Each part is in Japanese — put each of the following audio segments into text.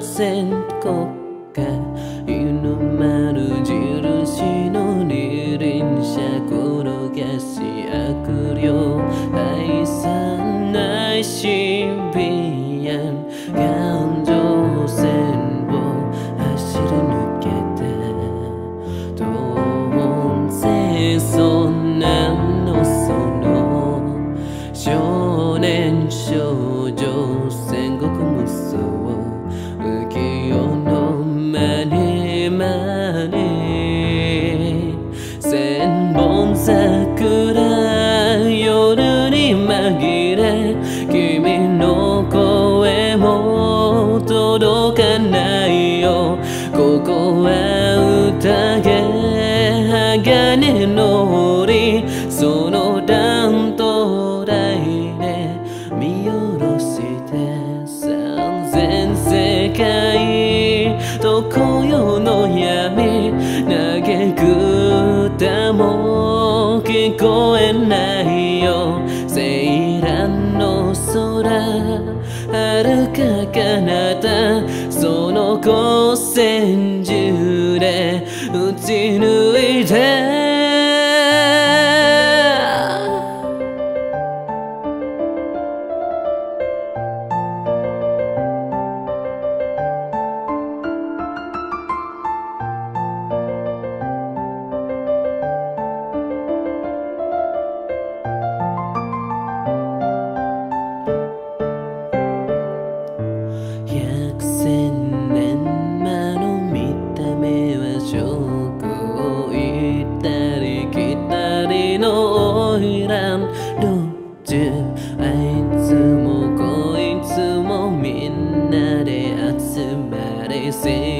線国家湯の丸印の二輪車。転がし悪霊愛さないしかないよ。ここは宴鋼の檻その断頭台で見下ろして三千世界。常世の闇嘆く歌も聞こえないよ。セイランの空遥かかな。光線中で打ち抜いての花魁道中あいつもこいつもみんなで集まれ。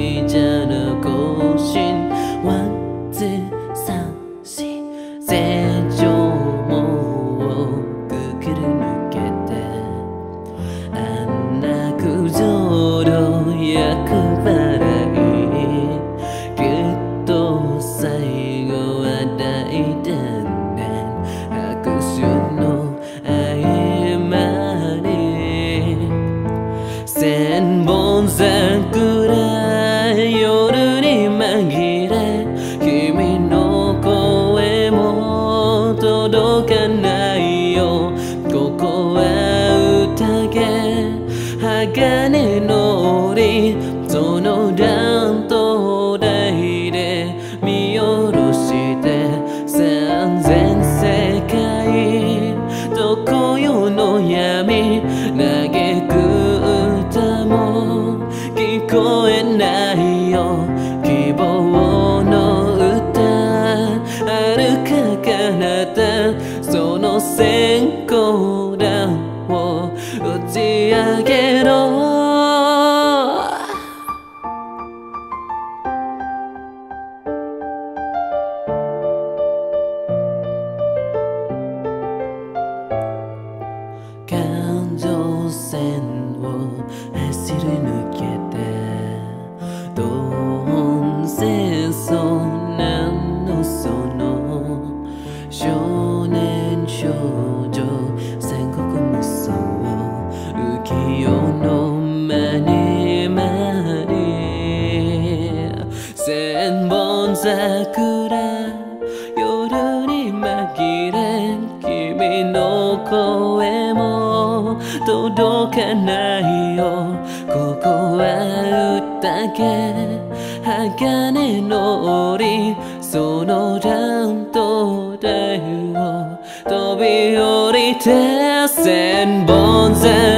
届かないよ。ここは宴鋼の檻。その断頭台で見下ろして三千世界。と紅葉の闇嘆く歌も聞こえないよ。その閃光弾を打ち上げろ。桜夜に紛れ君の声も届かないよ。ここは宴鋼の檻。その乱闘台を飛び降りて千本桜